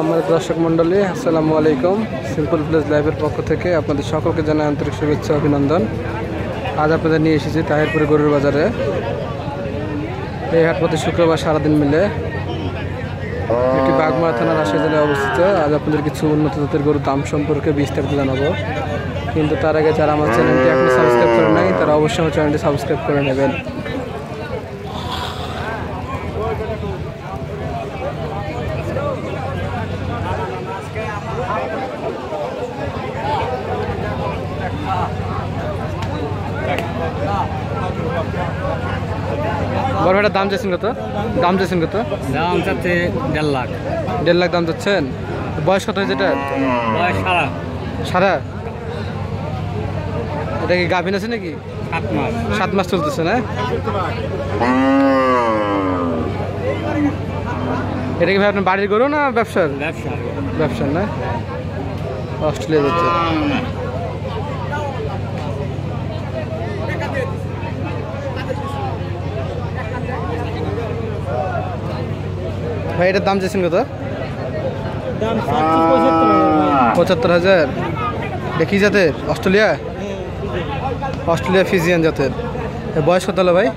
আমার দর্শক মণ্ডলী, আসসালামু আলাইকুম। সিম্পল প্লেস লাইভের পক্ষ থেকে আপনাদের সকলকে জানাই আন্তরিক শুভেচ্ছা, অভিনন্দন। আজ আপনাদের নিয়ে এসেছি তাহিরপুরে গরুর বাজারে। এই হাট প্রতি শুক্রবার সারাদিন মিলে এটি বাগমারা থানার আশা জেলায় অবস্থিত। আজ আপনাদের কিছু উন্নত জাতের গরুর দাম সম্পর্কে বিস্তারিত জানাব। কিন্তু তার আগে যারা আমার চ্যানেলটি এখনও সাবস্ক্রাইব করে নাই, তারা অবশ্যই আমার চ্যানেলটি সাবস্ক্রাইব করে নেবেন। বড় ভাইটার দাম চাইছেন কত? দাম চাইছেন কত? দাম চাচ্ছে দেড় লাখ। দেড় লাখ দাম চাচ্ছেন? বয়স কত হয়েছে এটা বয়স সারা। সারা? এটা কি গাভিন আছে নাকি? সাত মাস। সাত মাস চলতেছে না? এটা কি ভাই আপনার বাড়ির গরু না ব্যবসার? ব্যবসা। ব্যবসার না? অস্ট্রেলিয়া যাচ্ছে। ভাই এটার দাম চাইছেন কত? পঁচাত্তর হাজার এটা কি জাতের? অস্ট্রেলিয়া? অস্ট্রেলিয়া ফিজিয়ান জাতের। বয়স কত হলো ভাই?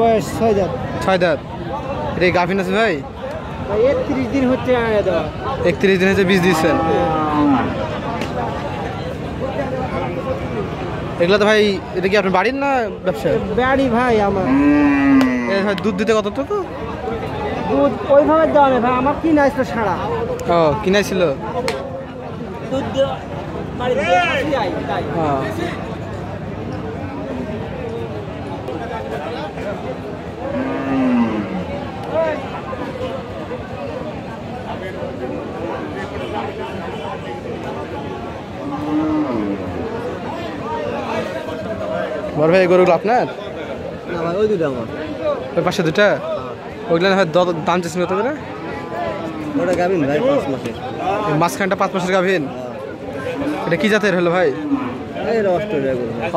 বয়স ছয় দাম ছয় দাঁত। এটা গাভিন আছে ভাই? একত্রিশ দিন হচ্ছে একত্রিশ দিন হচ্ছে বীজ দিচ্ছেন। এগুলো তো ভাই এটা কি আপনার বাড়ির না ব্যবসা বাড়ি ভাই আমার। দুধ দিতে কত তো দুধ ওইভাবে দেওয়া নেই ভাই আমার কিনা আসলো সারা। ও কিনাইছিল দুধ বাড়ি ভাই গরুগুলো আপনার? না ভাই ওই দুটো আমার। পাশে দুটা? ওইগুলো হয় দাম চাইছেন কত করে? ওটা গাবিন ভাই পাঁচ মাসের। মাঝখানটা পাঁচ মাসের গাভিন? এটা কি জাতের হলো ভাই?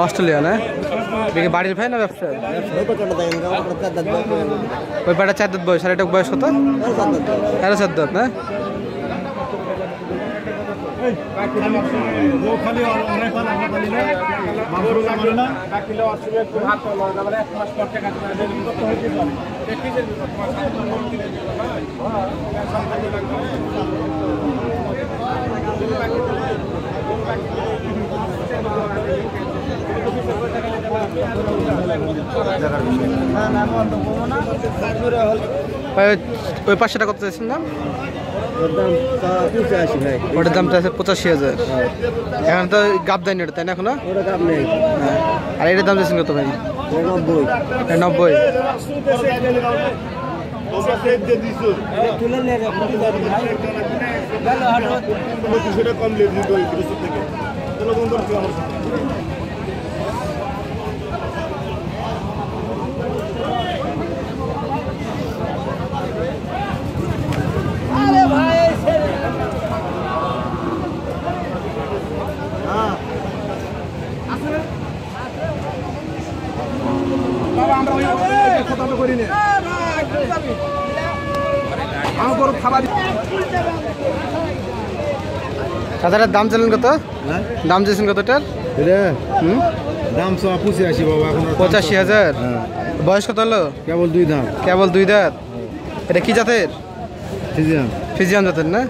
অস্ট্রেলিয়া না? এটা বাড়ির ভাই না ব্যবসা ওই কতটা চার দাঁত বয়স আর এটা বয়স কত? তেরো চার দাঁত না? ওই- ওই পাশেটা কত চাইছেন দাম? ওটার দামটা আছে পঁচাশি হাজার। এখন তো গাব দেয়নি ওটা তাই না এখনও? হ্যাঁ। আর এটার দাম চাইছেন কত ভাই? নব্বই। নব্বই। তুলে দাম চাইলেন কত? হ্যাঁ? দাম চাইছেন কতটার এটা? দাম আসি বাবা এখন পঁচাশি হাজার? হ্যাঁ। বয়স কত হলো? কেবল দুই দাম কেবল দুই দাঁত? এটা কি জাতের? ফিজিয়াম ফিজিয়ান জাতের না?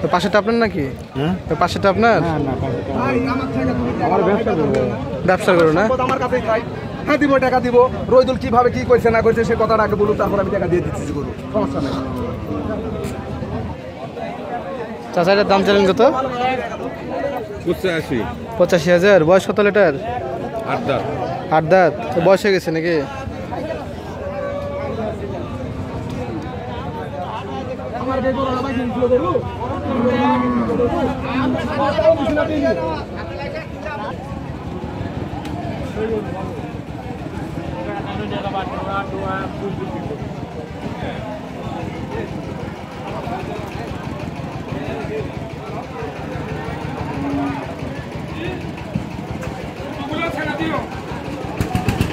তো পাশেটা আপনার নাকি? হ্যাঁ? পাশেটা আপনার? না না আমার ব্যবসা করব। ব্যবসা করো না? আমার হ্যাঁ দিব টাকা দিব। রইদুল কীভাবে কি করছে না করছে সে কথাটা আগে বলুন তারপর আমি টাকা দিয়ে দিচ্ছি গরু। সমস্যা নেই। চাচাটার দাম চাইলেন কত? পঁচাশি। পঁচাশি হাজার। বয়স কত লিটার? আট দাঁত। তো বয়স হয়ে গেছে নাকি?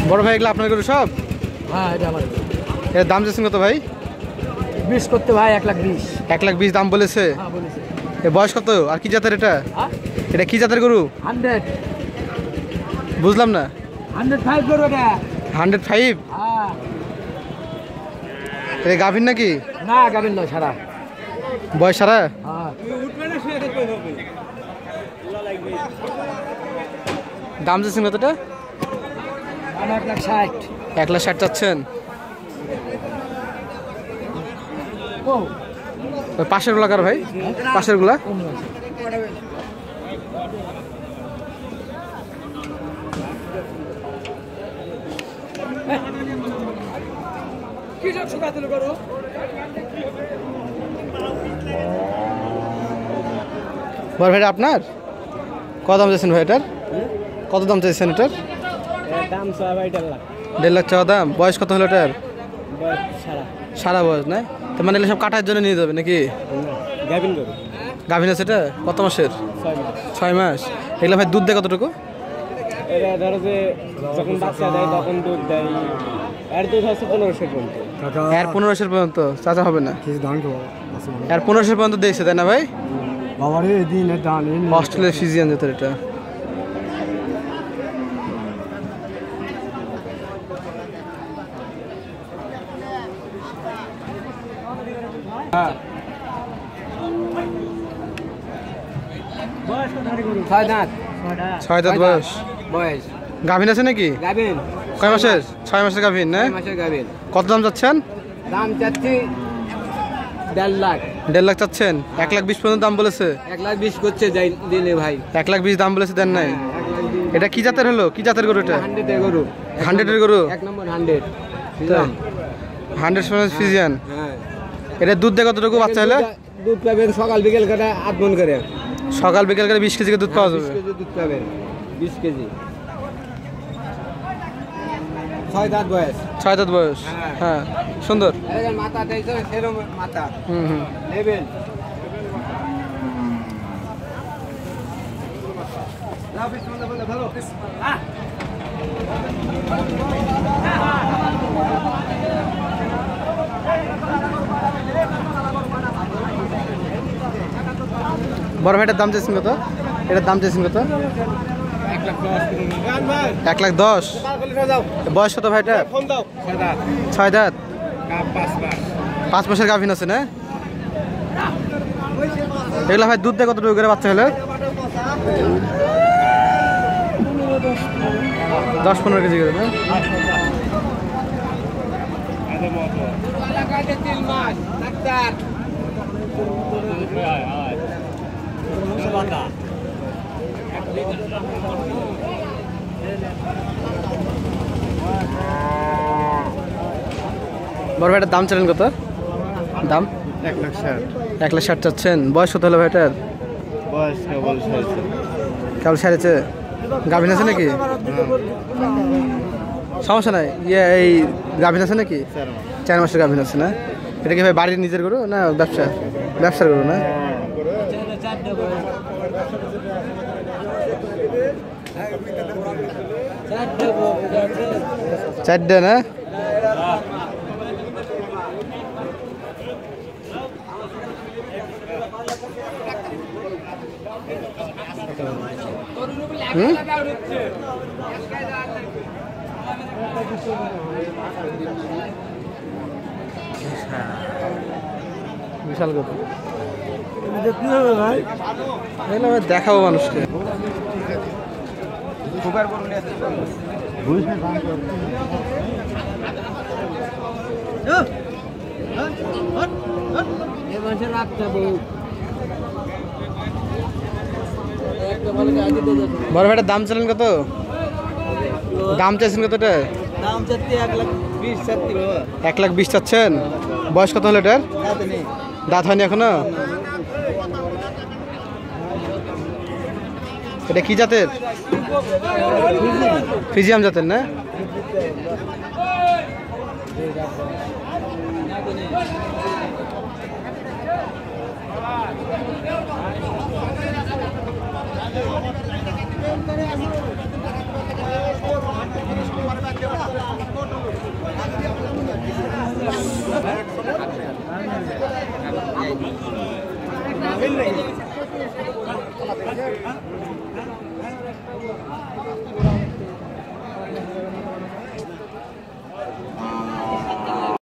বড় ভাই এগুলো আপনার গরু সব? হ্যাঁ এটা আমার এর দাম চাচ্ছেন কত ভাই? বিশ করতে ভাই এক লাখ বিশ। এক লাখ বিশ দাম বলেছে। হ্যাঁ এর বয়স কত? আর কি জাতের এটা? হ্যাঁ? এটা কি জাতের গরু? হান্ড্রেড। বুঝলাম না। হান্ড্রেড ফাইভ করব এটা। Hundred five? হ্যাঁ। এটা গাভীর নাকি? না গাবেন নয় সারা। বয়স সারা? হ্যাঁ। দাম চাচ্ছেন কতটা? এক লাখ ষাট। এক লাখ ষাট চাচ্ছেন। পাশেরগুলা কার ভাই? পাশেরগুলা কি করো? বড় ভাইটা আপনার? কত দাম চাইছেন ভাই এটার? কত দাম চাইছেন এটার? দাম দেড় লাখ। টাকা দাম। বয়স কত হলো এটার? সারা। সারা বয়স না? তো মানে এগুলো সব কাটার জন্য নিয়ে যাবে নাকি? গাবিন গাভিন আছে এটা? কত মাসের? ছয় মাস। ছয় মাস। এগুলো ভাই দুধ দেয় কতটুকু? এটা ধরো যে যখন বাচ্চা দেয় তখন দুধ দেয়। আর দুধ হচ্ছে পনেরোশো পর্যন্ত। এর পনেরোশের পর্যন্ত? চাচা হবে না। এর পনেরোশের পর্যন্ত দিয়েছে তাই না ভাই? বাবারে দিন ধান অস্ট্রেলিয়ার ফিজিয়ান যেতে এটা। ছয় দাঁত। ছয় দাঁত বয়স। বয়স। গাভিন আছে নাকি? গাবিন কয় মাসের? ছয় মাসের গাভিন না? মাসের গাবিন কত দাম চাচ্ছেন? দাম চাচ্ছি দেড় লাখ। দেড় লাখ চাচ্ছেন? এক লাখ বিশ পর্যন্ত দাম বলেছে। এক লাখ বিশ করছে যাই দিলে ভাই। এক লাখ বিশ দাম বলেছে দেন নাই? বিশ। এটা কি জাতের হলো? কি জাতের গরু এটা? হান্ড্রেডের গরু। হান্ড্রেডের গরু? এক নম্বর হান্ড্রেড। Hundred Friesian. হ্যাঁ। এটা দুধ দেয় কতটুকু বাচ্চা হলে? দুধ পাবেন সকাল বিকেল করে আধ মন করে। সকাল বিকেল করে বিশ কেজি দুধ পাওয়া যাবে। দুধ পাবেন। বিশ কেজি। ছয় দাঁত বয়স। ছয় দাঁত বয়স। হ্যাঁ। হ্যাঁ সুন্দর। মাথা সেরকম মাথা। হুম হুম। নেবেন বড় ভাইটার দাম চাইছেন কত? এটার দাম চাইছেন কত? এক লাখ দশ? বয়স কত ভাইটা ছয় দাঁত। পাঁচ মাসের গাভিন আছে না? এগুলো ভাই দুধ দেয় কতটুকু করে বাচ্চা হলে? দশ পনেরো কেজি করে, না? বড় ভাইটার দাম চালেন কত? দাম? এক লাখ ষাট। এক লাখ ষাট চাচ্ছেন। বয়স কত হলো ভাইটার? বয়স কেবল সারেছে গাভিন আছে নাকি? সমস্যা নাই। ইয়ে এই গাভিন আছে নাকি? চার মাসের গাভিন আছে না? এটা কি ভাই বাড়ির নিজের গরু না ব্যবসা? ব্যবসার গরু না? চারটে না? হুম? বিশাল কথা। আবার দেখাবো মানুষকে। রাখতে বড় ভাইটার দাম চালেন কত? দাম চাইছেন কতটা এক লাখ বিশ চাচ্ছেন? বয়স কত হলো এটার? দাঁত হয়নি এখনও? এটা কি জাতের? ফিজিয়াম জাতের না?